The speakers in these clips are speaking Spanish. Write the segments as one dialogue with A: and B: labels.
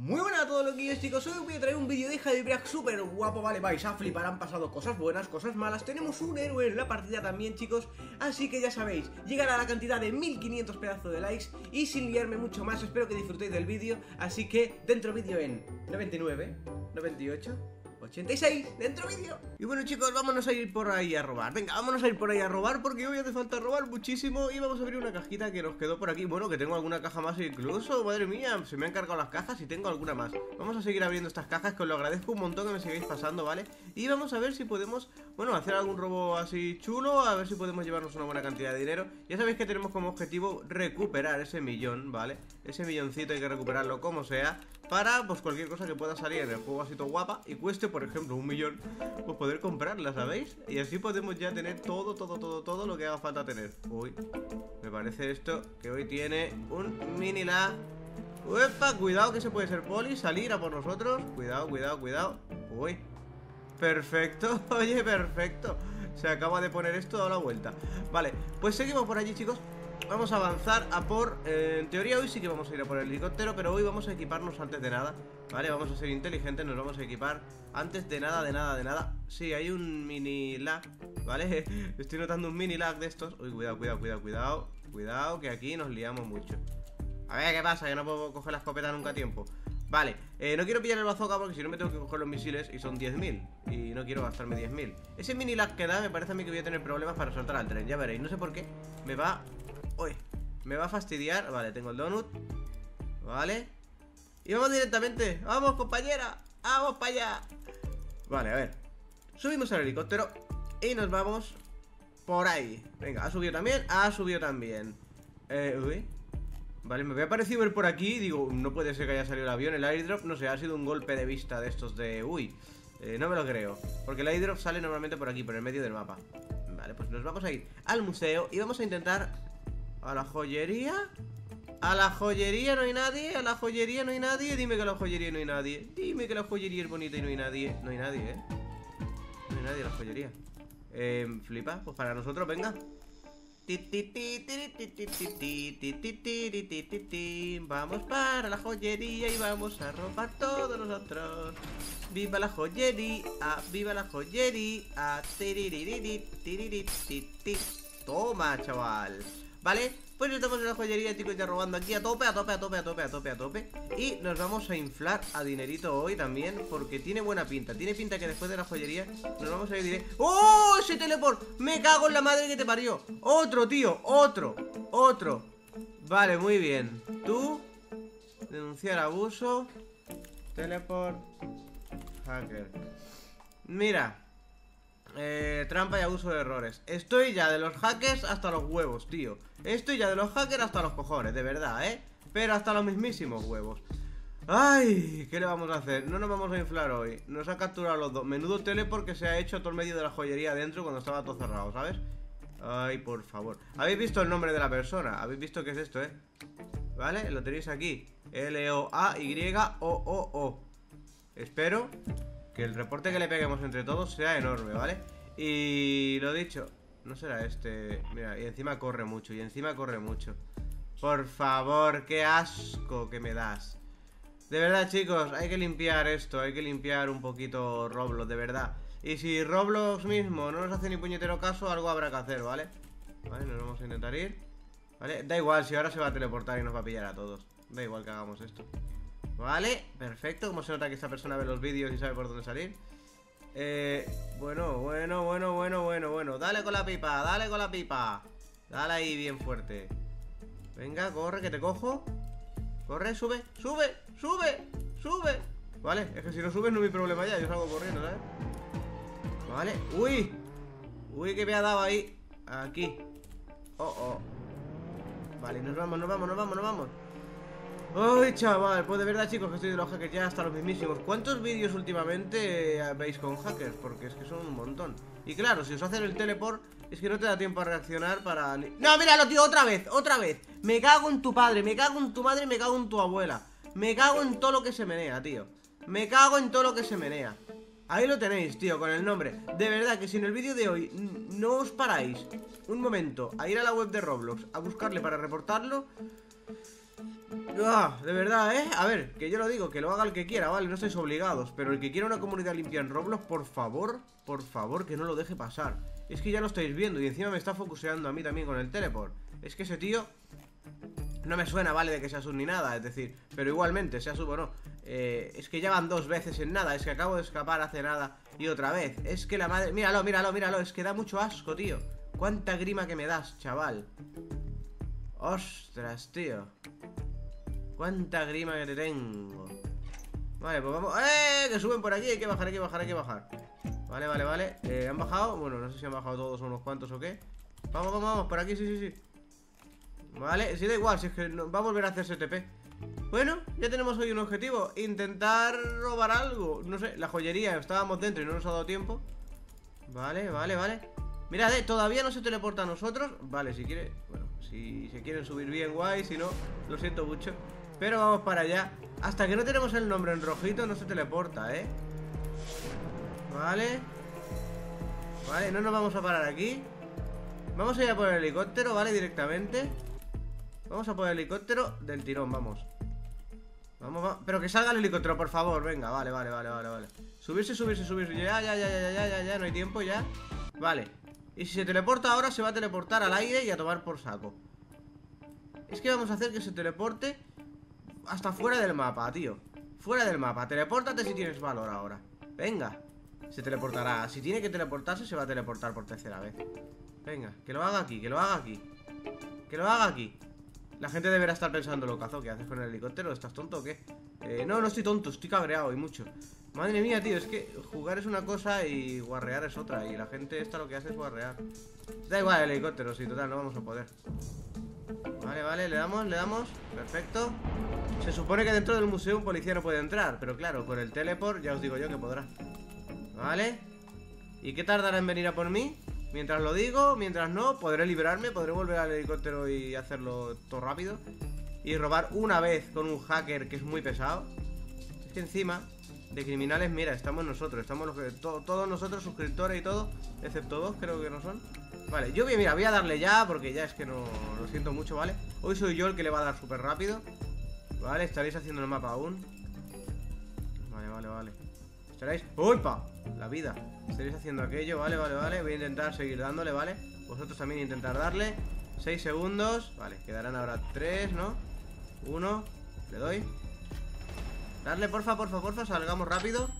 A: Muy buenas a todos los guías chicos, hoy voy a traer un vídeo de Jailbreak súper guapo, vale, vais a flipar, han pasado cosas buenas, cosas malas, tenemos un héroe en la partida también chicos, así que ya sabéis, llegar a la cantidad de 1500 pedazos de likes y sin liarme mucho más, espero que disfrutéis del vídeo, así que dentro vídeo en 99, 98... 86 dentro vídeo. Y bueno chicos, vámonos a ir por ahí a robar. Venga, vámonos a ir por ahí a robar porque hoy hace falta robar muchísimo Y vamos a abrir una cajita que nos quedó por aquí. Bueno, que tengo alguna caja más incluso Madre mía, se me han cargado las cajas y tengo alguna más. Vamos a seguir abriendo estas cajas que os lo agradezco un montón que me sigáis pasando, ¿vale? Y vamos a ver si podemos, bueno, hacer algún robo así chulo A ver si podemos llevarnos una buena cantidad de dinero. Ya sabéis que tenemos como objetivo recuperar ese millón, ¿vale? Ese milloncito hay que recuperarlo como sea para pues cualquier cosa que pueda salir en el juego así todo guapa y cueste, por ejemplo, un millón, pues poder comprarla, ¿sabéis? Y así podemos ya tener todo, todo, todo, todo lo que haga falta tener. Uy, me parece esto que hoy tiene un mini la... ¡Uepa! Cuidado que se puede ser poli, salir a por nosotros. Cuidado, cuidado, cuidado. Uy, perfecto, oye, perfecto. Se acaba de poner esto a la vuelta. Vale, pues seguimos por allí, chicos vamos a avanzar a por... Eh, en teoría hoy sí que vamos a ir a por el helicóptero, pero hoy vamos a equiparnos antes de nada, ¿vale? Vamos a ser inteligentes, nos vamos a equipar antes de nada, de nada, de nada. Sí, hay un mini lag, ¿vale? Estoy notando un mini lag de estos. Uy, cuidado, cuidado, cuidado, cuidado. Cuidado, que aquí nos liamos mucho. A ver, ¿qué pasa? Que no puedo coger la escopeta nunca a tiempo. Vale, eh, no quiero pillar el bazooka porque si no me tengo que coger los misiles y son 10.000 Y no quiero gastarme 10.000 Ese mini lag que da me parece a mí que voy a tener problemas para saltar al tren Ya veréis, no sé por qué Me va Uy, me va a fastidiar. Vale, tengo el donut. Vale. Y vamos directamente. Vamos, compañera. Vamos para allá. Vale, a ver. Subimos al helicóptero Y nos vamos por ahí. Venga, ha subido también Ha subido también. Eh, uy. Vale, me había aparecido ver por aquí. Digo, no puede ser que haya salido el avión El airdrop, no sé, ha sido un golpe de vista de estos de... Uy, eh, no me lo creo. Porque el airdrop sale normalmente por aquí, por el medio del mapa. Vale, pues nos vamos a ir al museo Y vamos a intentar ¿A la joyería? ¿A la joyería no hay nadie? ¿A la joyería no hay nadie? Dime que a la joyería no hay nadie Dime que la joyería es bonita y no hay nadie No hay nadie, ¿eh? No hay nadie a la joyería Eh, flipa, pues para nosotros, venga Vamos para la joyería y vamos a robar todos nosotros Viva la joyería, viva la joyería Toma, chaval ¿Vale? Pues estamos en la joyería, chicos, ya robando aquí a tope, a tope, a tope, a tope, a tope, a tope Y nos vamos a inflar a dinerito hoy también Porque tiene buena pinta Tiene pinta que después de la joyería nos vamos a ir directo ¡Oh! ¡Ese teleport! ¡Me cago en la madre que te parió! ¡Otro, tío! ¡Otro! ¡Otro! Vale, muy bien Tú Denunciar abuso Teleport Hacker Mira eh, trampa y abuso de errores Estoy ya de los hackers hasta los huevos, tío Estoy ya de los hackers hasta los cojones, de verdad, ¿eh? Pero hasta los mismísimos huevos Ay, ¿qué le vamos a hacer? No nos vamos a inflar hoy Nos ha capturado los dos Menudo tele porque se ha hecho todo el medio de la joyería adentro Cuando estaba todo cerrado, ¿sabes? Ay, por favor ¿Habéis visto el nombre de la persona? ¿Habéis visto qué es esto, eh? ¿Vale? Lo tenéis aquí L-O-A-Y-O-O-O Espero que el reporte que le peguemos entre todos sea enorme, ¿vale? Y lo dicho, no será este... Mira, y encima corre mucho, y encima corre mucho. Por favor, qué asco que me das. De verdad, chicos, hay que limpiar esto, hay que limpiar un poquito Roblox, de verdad. Y si Roblox mismo no nos hace ni puñetero caso, algo habrá que hacer, ¿vale? Vale, nos vamos a intentar ir. ¿Vale? Da igual, si ahora se va a teleportar y nos va a pillar a todos. Da igual que hagamos esto. Vale, perfecto. Como se nota que esta persona ve los vídeos y sabe por dónde salir Eh, bueno, bueno, bueno, bueno, bueno, bueno. Dale con la pipa, dale con la pipa. Dale ahí bien fuerte. Venga, corre, que te cojo. Corre, sube, sube, sube, sube. Vale, es que si no subes no hay problema ya Yo salgo corriendo, ¿sabes? Vale, uy. Uy, que me ha dado ahí. Aquí. Oh, oh. Vale, nos vamos, nos vamos, nos vamos, nos vamos Ay, chaval, pues de verdad, chicos, que estoy de los hackers ya hasta los mismísimos. ¿Cuántos vídeos últimamente veis con hackers? Porque es que son un montón. Y claro, si os hacen el teleport, es que no te da tiempo a reaccionar para... ¡No, míralo, tío! ¡Otra vez! ¡Otra vez! Me cago en tu padre, me cago en tu madre, me cago en tu abuela. Me cago en todo lo que se menea, tío. Me cago en todo lo que se menea. Ahí lo tenéis, tío, con el nombre De verdad que si en el vídeo de hoy no os paráis Un momento a ir a la web de Roblox A buscarle para reportarlo Ah, de verdad, ¿eh? A ver, que yo lo digo, que lo haga el que quiera, ¿vale? No estáis obligados Pero el que quiera una comunidad limpia en Roblox, por favor Por favor, que no lo deje pasar Es que ya lo estáis viendo y encima me está focuseando a mí también con el teleport Es que ese tío no me suena, ¿vale? De que sea sub ni nada, es decir, pero igualmente, sea sub o no eh, Es que ya van dos veces en nada Es que acabo de escapar hace nada y otra vez Es que la madre... Míralo, míralo, míralo Es que da mucho asco, tío Cuánta grima que me das, chaval Ostras, tío Cuánta grima que te tengo. Vale, pues vamos ¡Eh! Que suben por aquí, hay que bajar, hay que bajar, hay que bajar. Vale, vale, vale. Eh, ¿Han bajado? Bueno, no sé si han bajado todos unos cuantos o qué. Vamos, vamos, vamos, por aquí, sí, sí, sí. Vale, si da igual, si es que va a volver a hacer STP Bueno, ya tenemos hoy un objetivo Intentar robar algo. No sé, la joyería, estábamos dentro y no nos ha dado tiempo. Vale, vale, vale. Mirad, eh, todavía no se teleporta a nosotros. Vale, si quiere, bueno, si se quieren subir bien, guay Si no, lo siento mucho Pero vamos para allá. Hasta que no tenemos el nombre en rojito no se teleporta, eh Vale. Vale, no nos vamos a parar aquí. Vamos a ir a por el helicóptero, ¿vale? Directamente. Vamos a por el helicóptero del tirón, vamos. Vamos, vamos. Pero que salga el helicóptero, por favor, venga Vale, vale, vale, vale, vale. Subirse, subirse, subirse. Ya, ya, ya, ya, ya, ya, ya, no hay tiempo ya. Vale. Y si se teleporta ahora, se va a teleportar al aire y a tomar por saco. Es que vamos a hacer que se teleporte hasta fuera del mapa, tío. Fuera del mapa. Telepórtate si tienes valor ahora. Venga. Se teleportará. Si tiene que teleportarse, se va a teleportar por tercera vez. Venga, que lo haga aquí, que lo haga aquí. Que lo haga aquí. La gente deberá estar pensando, lo cazo, ¿qué haces con el helicóptero? ¿Estás tonto o qué? Eh, no, no estoy tonto, estoy cabreado y mucho. Madre mía, tío, es que jugar es una cosa y guarrear es otra. Y la gente esta lo que hace es guarrear. Da igual el helicóptero, sí, total, no vamos a poder. Vale, vale, le damos, le damos. Perfecto. Se supone que dentro del museo un policía no puede entrar, pero claro, con el teleport ya os digo yo que podrá. Vale. ¿Y qué tardará en venir a por mí? Mientras lo digo, mientras no, podré liberarme, podré volver al helicóptero y hacerlo todo rápido. Y robar una vez con un hacker que es muy pesado. Es que encima de criminales, mira, estamos nosotros, estamos los que, todos nosotros, suscriptores y todo, excepto dos, creo que no son. Vale, yo voy, mira, voy a darle ya, porque ya es que no lo siento mucho, ¿vale? Hoy soy yo el que le va a dar súper rápido. Vale, estaréis haciendo el mapa aún. Vale, vale, vale. Estaréis. ¡Upa! La vida. Estaréis haciendo aquello, vale, vale, vale. Voy a intentar seguir dándole, ¿vale? Vosotros también intentar darle. 6 segundos. Vale, quedarán ahora 3, ¿no? 1. Le doy. Darle, porfa, porfa, porfa, salgamos rápido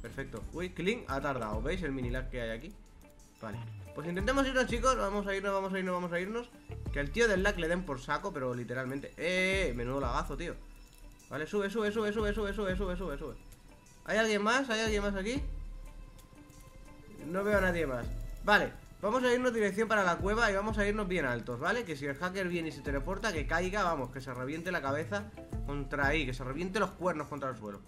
A: Perfecto, uy, clean, ha tardado ¿Veis el mini lag que hay aquí? Vale, pues intentemos irnos, chicos Vamos a irnos, vamos a irnos, vamos a irnos Que al tío del lag le den por saco, pero literalmente ¡Eh! Menudo lagazo, tío Vale, sube, sube, sube, sube, sube, sube, sube, sube, sube ¿Hay alguien más? ¿Hay alguien más aquí? No veo a nadie más Vale, Vamos a irnos dirección para la cueva y vamos a irnos bien altos, ¿vale? Que si el hacker viene y se teleporta, que caiga, vamos, que se reviente la cabeza contra ahí, que se reviente los cuernos contra el suelo.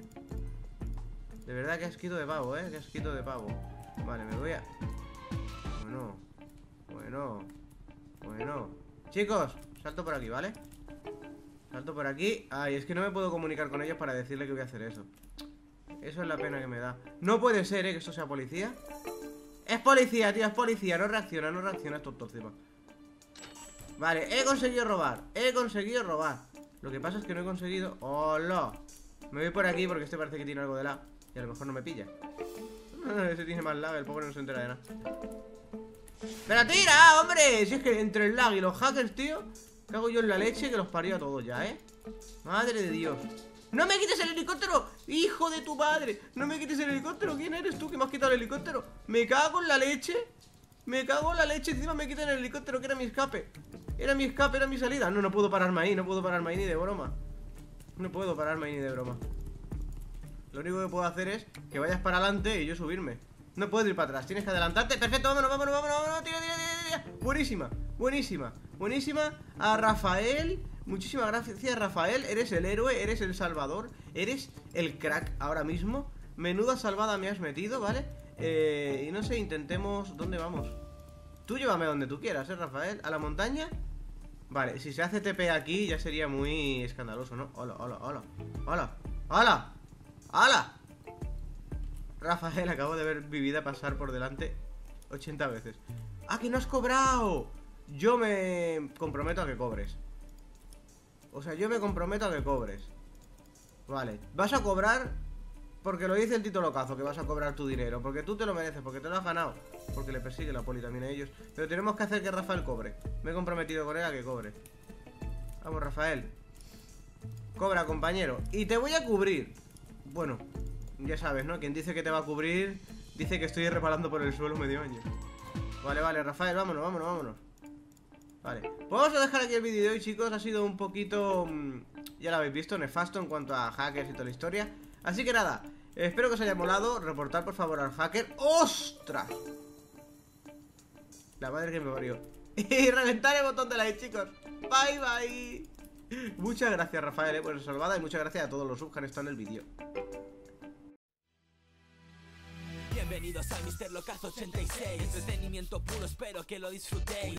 A: De verdad que asquito de pavo, ¿eh? Que asquito de pavo. Vale, me voy a... Bueno, bueno, bueno. Chicos, salto por aquí, ¿vale? Salto por aquí. Ay, es que no me puedo comunicar con ellos para decirle que voy a hacer eso. Eso es la pena que me da. No puede ser, ¿eh? Que esto sea policía. Es policía, tío, es policía. No reacciona, no reacciona esto encima. Vale, he conseguido robar. He conseguido robar. Lo que pasa es que no he conseguido... ¡Hola! Me voy por aquí porque este parece que tiene algo de la Y a lo mejor no me pilla. Ese tiene más lag, el pobre no se entera de nada. ¡Pero tira, hombre! Si es que entre el lag y los hackers, tío Cago yo en la leche que los parió a todos ya, ¿eh? Madre de Dios ¡No me quites el helicóptero! ¡Hijo de tu padre! ¡No me quites el helicóptero! ¿Quién eres tú que me has quitado el helicóptero? ¡Me cago en la leche! ¡Me cago en la leche! Encima me quitan el helicóptero que era mi escape Era mi escape, era mi salida No, no puedo pararme ahí, no puedo pararme ahí ni de broma No puedo pararme ahí ni de broma Lo único que puedo hacer es Que vayas para adelante y yo subirme No puedo ir para atrás, tienes que adelantarte Perfecto, vámonos, vámonos, vámonos, vámonos Tira, tira, tira, tira Buenísima, buenísima Buenísima A Rafael Muchísimas gracias, Rafael. Eres el héroe, eres el salvador, eres el crack ahora mismo. Menuda salvada me has metido, ¿vale? Eh, y no sé, intentemos... ¿Dónde vamos? Tú llévame donde tú quieras, ¿eh, Rafael? ¿A la montaña? Vale, si se hace TP aquí ya sería muy escandaloso, ¿no? Hola, hola, hola. Hola, hola. Hola. Rafael, acabo de ver mi vida pasar por delante 80 veces. ¡Ah, que no has cobrado! Yo me comprometo a que cobres. O sea, yo me comprometo a que cobres. Vale, vas a cobrar porque lo dice el Tito Locazo, que vas a cobrar tu dinero. Porque tú te lo mereces, porque te lo has ganado. Porque le persigue la poli también a ellos. Pero tenemos que hacer que Rafael cobre. Me he comprometido con él a que cobre. Vamos, Rafael. Cobra, compañero. Y te voy a cubrir. Bueno, ya sabes, ¿no? Quien dice que te va a cubrir, dice que estoy reparando por el suelo medio año. Vale, vale, Rafael, vámonos, vámonos, vámonos. Vale, pues vamos a dejar aquí el vídeo de hoy, chicos. Ha sido un poquito, mm, ya lo habéis visto, nefasto en cuanto a hackers y toda la historia. Así que nada, espero que os haya molado. Reportar, por favor, al hacker. ¡Ostras! La madre que me parió. Y reventar el botón de like, chicos. Bye, bye. Muchas gracias, Rafael, eh, por esa salvada. Y muchas gracias a todos los subs que han estado en el vídeo.
B: Bienvenidos a Mr. Locazo 86 Entretenimiento puro, espero que lo disfrutéis